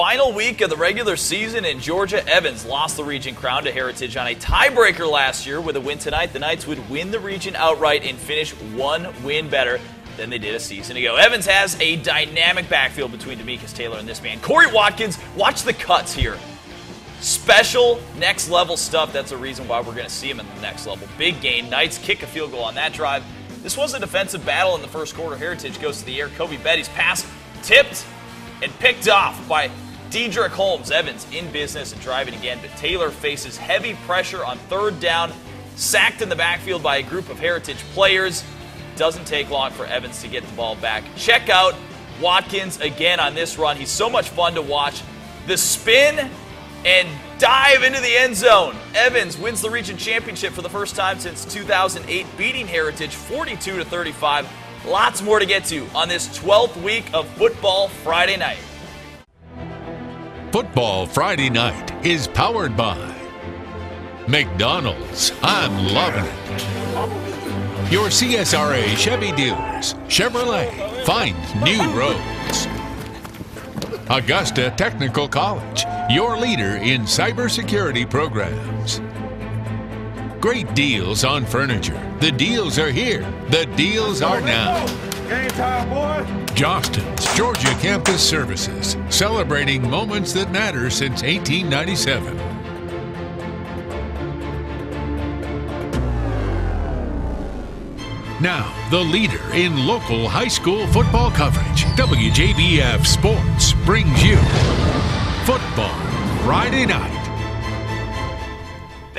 final week of the regular season in Georgia, Evans lost the region crown to Heritage on a tiebreaker last year. With a win tonight, the Knights would win the region outright and finish one win better than they did a season ago. Evans has a dynamic backfield between Demekus Taylor and this man. Corey Watkins, watch the cuts here. Special, next level stuff. That's the reason why we're going to see him in the next level. Big game. Knights kick a field goal on that drive. This was a defensive battle in the first quarter. Heritage goes to the air. Kobe Betty's pass tipped and picked off by Dedrick Holmes. Evans in business and driving again, but Taylor faces heavy pressure on third down, sacked in the backfield by a group of Heritage players. Doesn't take long for Evans to get the ball back. Check out Watkins again on this run. He's so much fun to watch. The spin and dive into the end zone. Evans wins the region championship for the first time since 2008, beating Heritage 42 to 35. Lots more to get to on this 12th week of Football Friday Night. Football Friday Night is powered by McDonald's. I'm loving it. Your CSRA Chevy dealers. Chevrolet. Find new roads. Augusta Technical College. Your leader in cybersecurity programs. Great deals on furniture. The deals are here. The deals are now. Game time, boy. Jostens Georgia Campus Services, celebrating moments that matter since 1897. Now, the leader in local high school football coverage, WJBF Sports brings you Football Friday Night.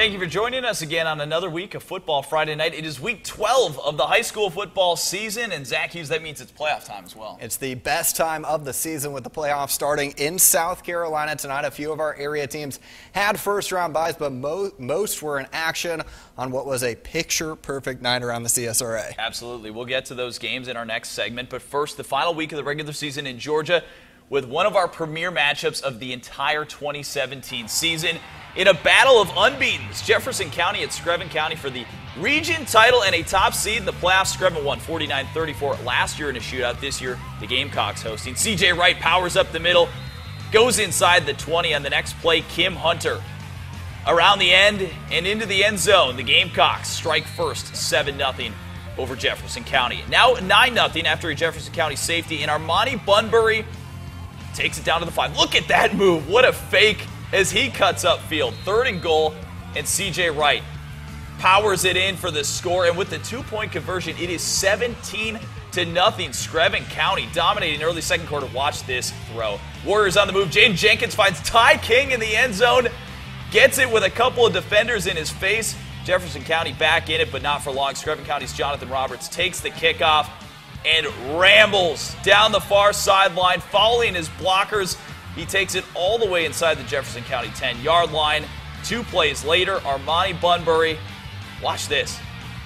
Thank you for joining us again on another week of Football Friday Night. It is week 12 of the high school football season, and Zach Hughes, that means it's playoff time as well. It's the best time of the season with the playoffs starting in South Carolina tonight. A few of our area teams had first round byes, but mo most were in action on what was a picture perfect night around the CSRA. Absolutely. We'll get to those games in our next segment, but first, the final week of the regular season in Georgia with one of our premier matchups of the entire 2017 season in a battle of unbeatens. Jefferson County at Screven County for the region title and a top seed in the playoffs. Screven won 49-34 last year in a shootout. This year, the Gamecocks hosting. CJ Wright powers up the middle, goes inside the 20 on the next play. Kim Hunter around the end and into the end zone. The Gamecocks strike first, 7-0 over Jefferson County. Now 9-0 after a Jefferson County safety, and Armani Bunbury takes it down to the five. Look at that move. What a fake as he cuts upfield. Third and goal, and CJ Wright powers it in for the score. And with the two point conversion, it is 17 to nothing. Screven County dominating early second quarter. Watch this throw. Warriors on the move. Jaden Jenkins finds Ty King in the end zone, gets it with a couple of defenders in his face. Jefferson County back in it, but not for long. Screven County's Jonathan Roberts takes the kickoff and rambles down the far sideline, following his blockers. He takes it all the way inside the Jefferson County 10 yard line. Two plays later, Armani Bunbury, watch this,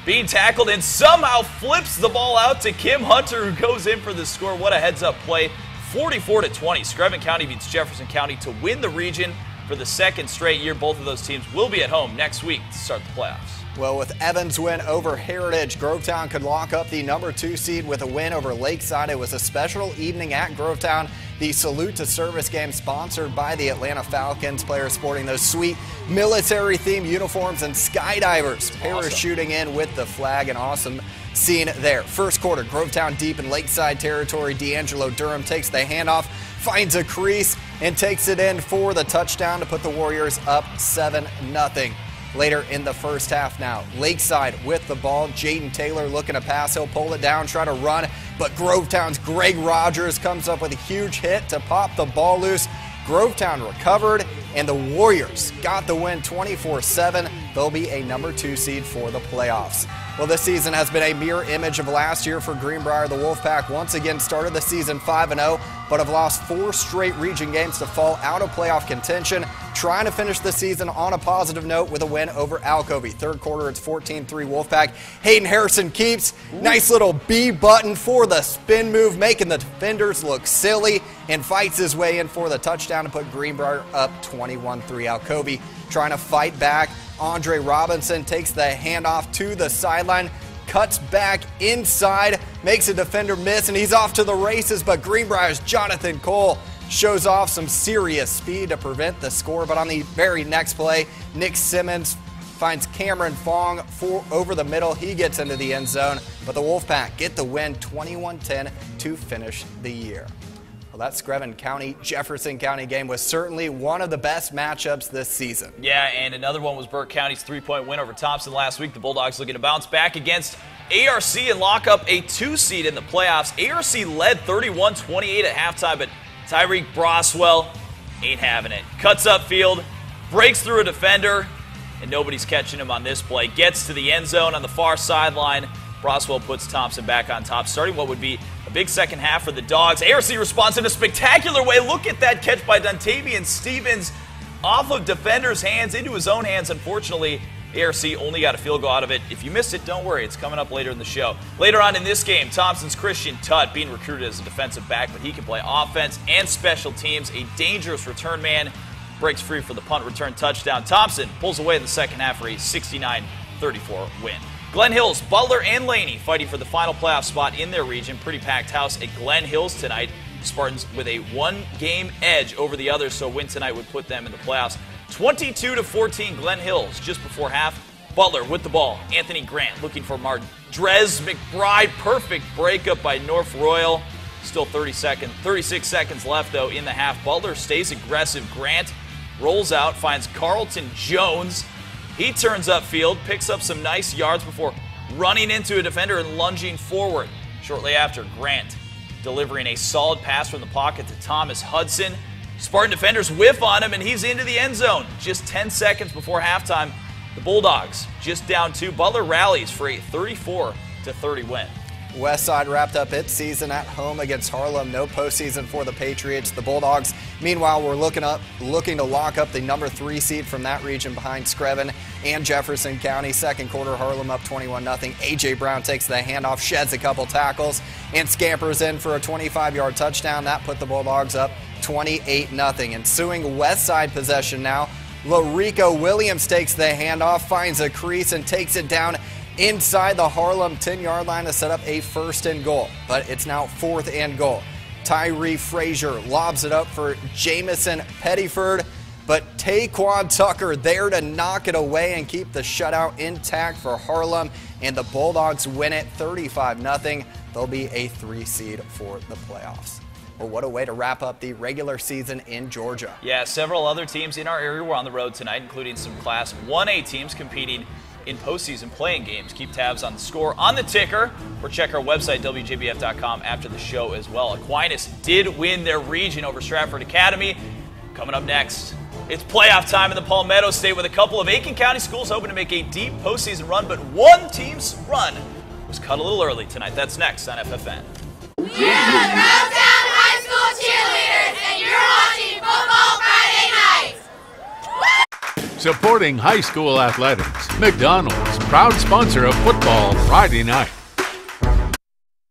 being tackled and somehow flips the ball out to Kim Hunter, who goes in for the score. What a heads up play. 44 to 20. Screven County beats Jefferson County to win the region for the second straight year. Both of those teams will be at home next week to start the playoffs. Well, with Evans' win over Heritage, Grovetown could lock up the number two seed with a win over Lakeside. It was a special evening at Grovetown. The Salute to Service game sponsored by the Atlanta Falcons. Players sporting those sweet military themed uniforms and skydivers parachuting in with the flag. An awesome scene there. First quarter, Grovetown deep in Lakeside territory. D'Angelo Durham takes the handoff, finds a crease, and takes it in for the touchdown to put the Warriors up 7 0 later in the first half now. Lakeside with the ball. Jaden Taylor looking to pass. He'll pull it down, try to run, but Grovetown's Greg Rogers comes up with a huge hit to pop the ball loose. Grovetown recovered, and the Warriors got the win 24 7. They'll be a number two seed for the playoffs. Well, this season has been a mirror image of last year for Greenbrier. The Wolfpack once again started the season 5 0, but have lost four straight region games to fall out of playoff contention. Trying to finish the season on a positive note with a win over Alcovy. Third quarter, it's 14 3 Wolfpack. Hayden Harrison keeps. Nice little B button for the spin move, making the defenders look silly, and fights his way in for the touchdown to put Greenbrier up 21 3. Alcovy trying to fight back. Andre Robinson takes the handoff to the sideline, cuts back inside, makes a defender miss, and he's off to the races. But Greenbrier's Jonathan Cole shows off some serious speed to prevent the score, but on the very next play, Nick Simmons finds Cameron Fong for, over the middle. He gets into the end zone, but the Wolfpack get the win 21 10 to finish the year. Well, that Screven County Jefferson County game was certainly one of the best matchups this season. Yeah, and another one was Burke County's three point win over Thomson last week. The Bulldogs looking to bounce back against ARC and lock up a two seed in the playoffs. ARC led 31 28 at halftime, but Tyreek Broswell ain't having it. Cuts up field, breaks through a defender, and nobody's catching him on this play. Gets to the end zone on the far sideline. Broswell puts Thomson back on top, starting what would be a big second half for the Dogs. ARC responds in a spectacular way. Look at that catch by Duntavian Stevens off of defender's hands into his own hands. Unfortunately, ARC only got a field goal out of it. If you missed it, don't worry. It's coming up later in the show. Later on in this game, Thomson's Christian Tutt being recruited as a defensive back, but he can play offense and special teams. A dangerous return man breaks free for the punt return touchdown. Thomson pulls away in the second half for a 69 34 win. Glen Hills, Butler, and Laney fighting for the final playoff spot in their region. Pretty packed house at Glen Hills tonight. Spartans with a one game edge over the others, so win tonight would put them in the playoffs. 22 to 14, Glen Hills just before half. Butler with the ball. Anthony Grant looking for Mardrez McBride. Perfect breakup by North Royal. Still 30 seconds, 36 seconds left though in the half. Butler stays aggressive. Grant rolls out, finds Carlton Jones. He turns upfield, picks up some nice yards before running into a defender and lunging forward. Shortly after, Grant delivering a solid pass from the pocket to Thomas Hudson. Spartan defenders whiff on him and he's into the end zone. Just 10 seconds before halftime, the Bulldogs just down two. Butler rallies for a 34 to 30 win. Westside wrapped up its season at home against Harlem. No postseason for the Patriots. The Bulldogs, meanwhile, were looking up, looking to lock up the number three seed from that region behind Screven and Jefferson County. Second quarter, Harlem up 21 0. AJ Brown takes the handoff, sheds a couple tackles, and scampers in for a 25-yard touchdown. That put the Bulldogs up 28 0. Ensuing west side possession now. Larico Williams takes the handoff, finds a crease, and takes it down inside the Harlem 10 yard line to set up a first and goal. But it's now fourth and goal. Tyree Frazier lobs it up for Jamison Pettiford. But Taquan Tucker there to knock it away and keep the shutout intact for Harlem. And the Bulldogs win it 35 0. They'll be a three seed for the playoffs. Well, what a way to wrap up the regular season in Georgia. Yeah, several other teams in our area were on the road tonight, including some Class 1A teams competing in postseason playing games. Keep tabs on the score on the ticker or check our website, WJBF.com, after the show as well. Aquinas did win their region over Stratford Academy. Coming up next, it's playoff time in the Palmetto State with a couple of Aiken County schools hoping to make a deep postseason run, but one team's run was cut a little early tonight. That's next on FFN. We're Supporting high school athletics, McDonald's, proud sponsor of Football Friday Night.